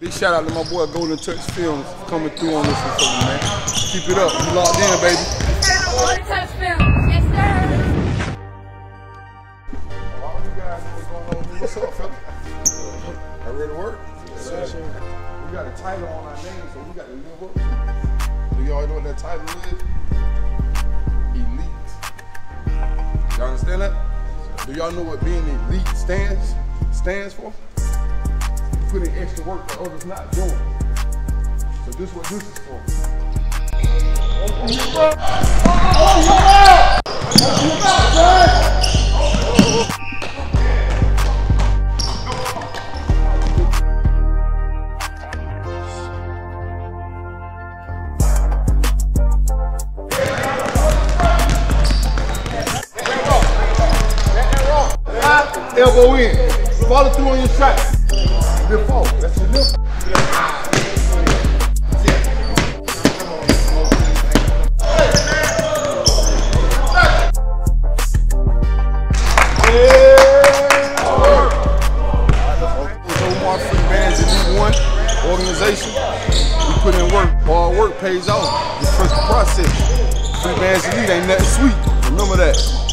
Big shout out to my boy Golden Touch Films coming through on this one for me, man. Keep it up. You locked in, baby. Golden Touch Films. Yes, sir. All you guys what's going on. What's up, fella? I ready to work? We got a title on our name, so we got to live up to it. Do y'all know what that title is? Elite. Y'all understand that? Do y'all know what being elite stands stands for? Put in extra work that others not doing. So this is what this is for. Elbow in. Follow through on your shot. Fall. That's your One organization. We put in work. Hard work pays off. Just trust the process. Free Bands Elite ain't nothing sweet. Remember that.